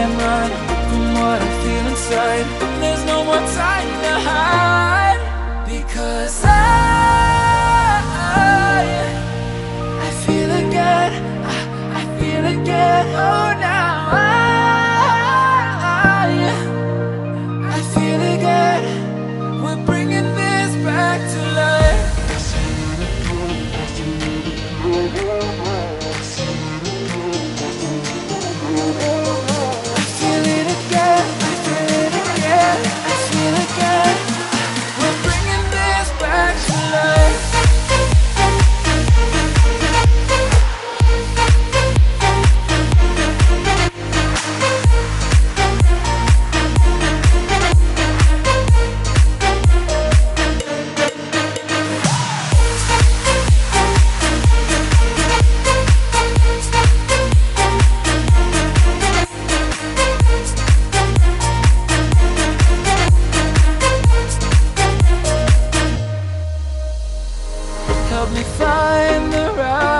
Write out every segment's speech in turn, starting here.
can run from what I feel inside. There's no more time. help me find the right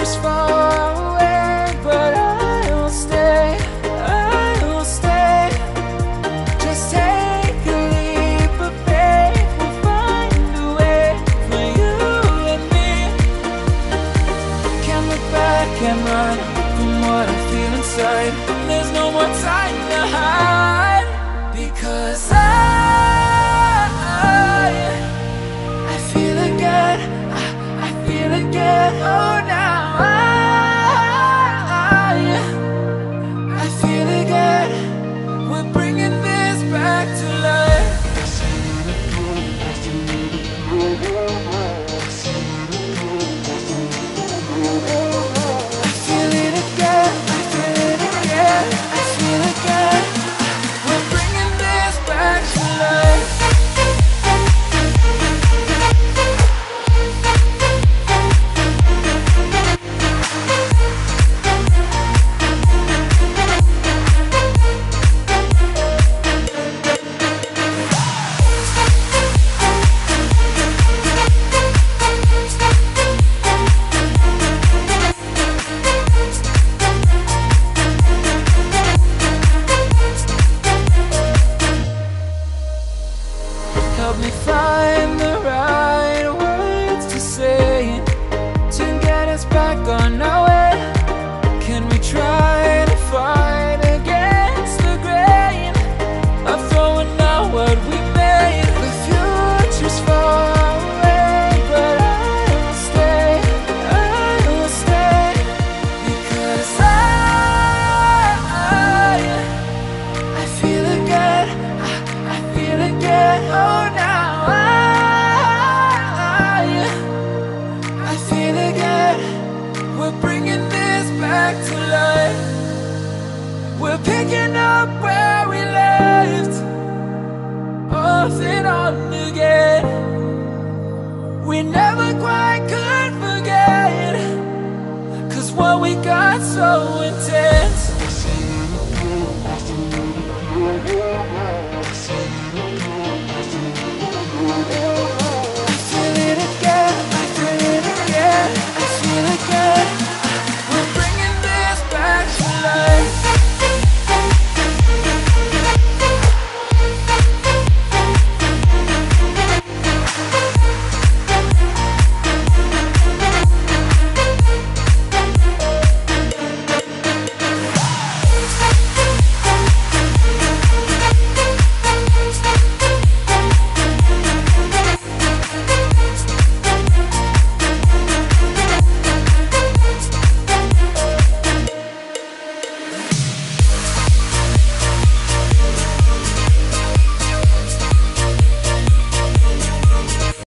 Just far away, but I'll stay. I'll stay. Just take a leap of faith. We'll find a way for you and me. Can't look back and run from what I feel inside. There's no more time to hide because I. help me find the so intense.